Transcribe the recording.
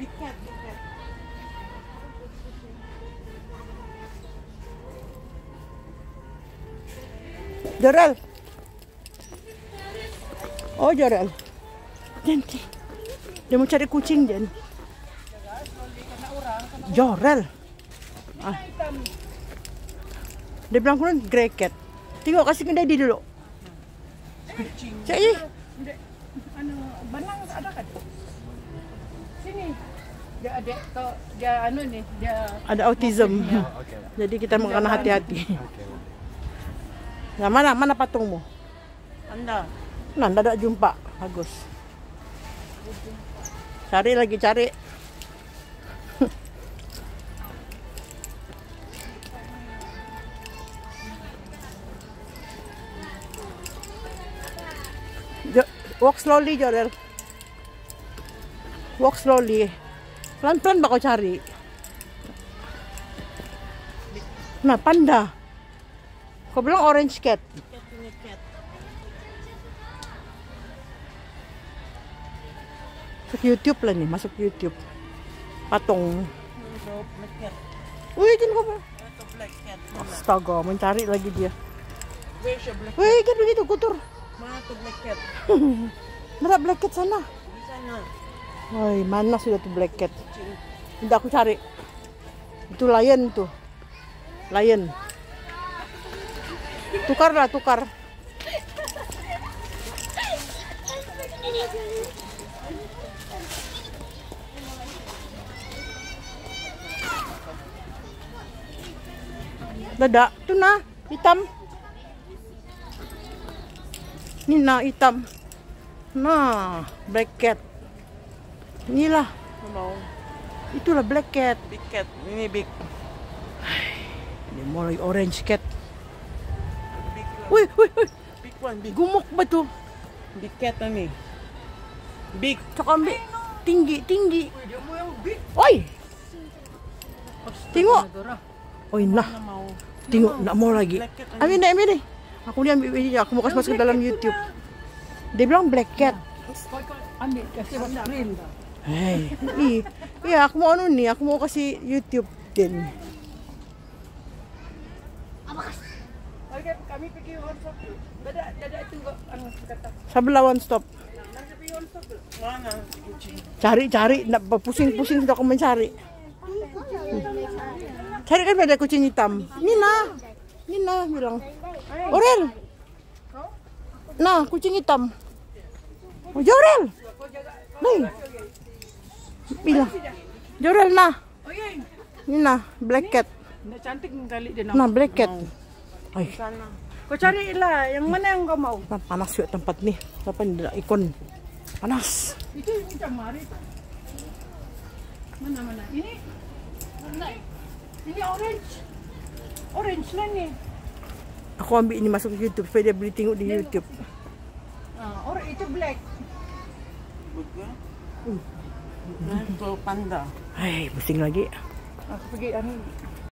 Big cat, big cat. Jorel. Oh, Jorel. Nanti. Dia mau cari kucing, Jen. Jorel. Ah. Dia bilang kurang grey cat. Tengok kasih ke daddy dulu. Cik. Ano, banang ada kan? Dia ada to, dia ano nih, dia ada autism. Jadi kita mau kena hati-hati. Nah, mana mana patungmu? anda. Nah, tidak jumpa. Bagus. Cari lagi cari. Walk slowly, Jorel. Walk slowly. Pelan-pelan bakal cari. Nah, panda. Kau bilang orange cat. Masuk YouTube lah nih, masuk YouTube. Patung. Wih, jangan kau. Astaga, mencari lagi dia. Wih, kan begitu kotor. Mana tuh black cat? Nara black cat sana. Di sana. Woi, mana sudah tuh black cat? Tidak aku cari. Itu lion tuh. Lion. Tukar lah, tukar. Dada, itu nah, hitam. Ini nah, hitam. Nah, black cat. Inilah, Hello. itulah black cat. Big cat. Ini big. Ini mulai orange cat. Big one. Wih, wih, wih. Big one, big. Gumuk ba tuh? Big cat na nih. Big. Tsaka ambil tinggi, tinggi. Big. Oi! Tengok. Oi. Na mau. Tengok, nak mau lagi. Amin deh, amin deh. Aku dia ambil ini, aku mau kasih masuk ke dalam YouTube. Dia bilang black cat. Ambil kasi wala rin. Hei, ih, iya aku mau anu nih, aku mau kasih YouTube din. Okay, kami pergi one stop. Dada, dada itu kok ano kata. Sebelah one stop. Nang pergi one stop. Mana kucing? Cari, cari, nak pusing-pusing sudah aku mencari. Cari kan ada kucing hitam. Nina, Nina bilang. Orel. Nah, kucing hitam. Oh, Jorel. Nih. Bilang. Jorel nah. Oh yun. Nina, black cat. Na cantik kali din Nah, black cat. Ay. Kau cari lah, yang mana yang kau mau? nah, panas yuk tempat nih. Apa ini ada ikon? Panas. Itu macam mari. Mana mana? Ini mana? Ini orange. Orange lah nih. Aku ambil ini masuk ke YouTube supaya dia boleh tengok di YouTube. Ah, or itu black. Nah, panda. Hai, pusing lagi. Aku pergi anu